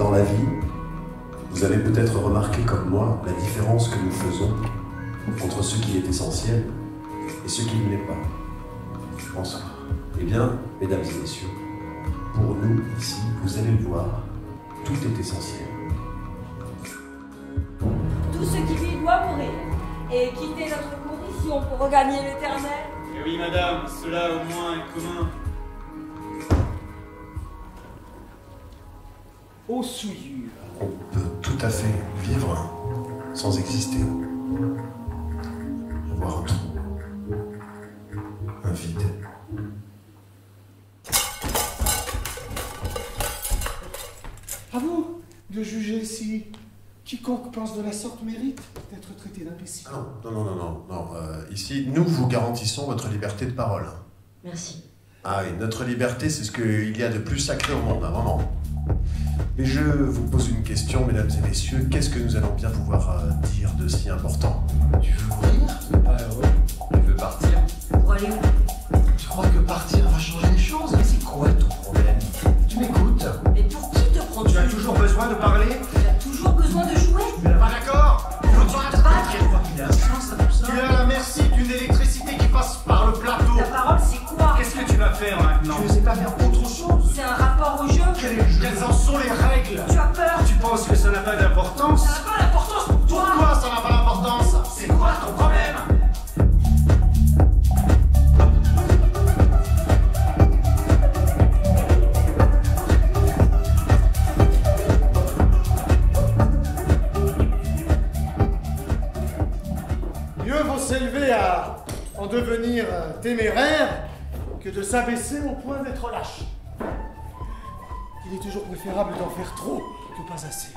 Dans la vie, vous avez peut-être remarqué comme moi la différence que nous faisons entre ce qui est essentiel et ce qui ne l'est pas. Bonsoir. Eh bien, mesdames et messieurs, pour nous ici, vous allez le voir, tout est essentiel. Tout ce qui vit doit mourir et quitter notre condition pour regagner l'éternel. Eh oui, madame, cela au moins est commun. On peut tout à fait vivre sans exister. Avoir un trou. Un vide. à vous de juger si quiconque pense de la sorte mérite d'être traité d'imbécile. Ah non, non, non, non, non. non. euh, ici, nous vous garantissons votre liberté de parole. Merci. Ah oui, notre liberté, c'est ce qu'il y a de plus sacré au monde, hein, vraiment. Et je vous pose une question, mesdames et messieurs. Qu'est-ce que nous allons bien pouvoir euh, dire de si important? Tu veux mourir? Tu n'es pas heureux? Tu veux partir? Pour aller où? Tu crois que partir va changer les choses? C'est quoi ton problème? Tu m'écoutes? Mais pour qui te prends-tu Tu as toujours besoin de parler? Tu ne sais pas faire autre chose. C'est un rapport au jeu. Quelles quelles en sont les règles Tu as peur. Tu penses que ça n'a pas d'importance Ça n'a pas d'importance pour toi. Pourquoi ça n'a pas d'importance. C'est quoi ton problème Mieux vaut s'élever à en devenir euh, téméraire que de s'abaisser au point d'être lâche. Il est toujours préférable d'en faire trop que pas assez.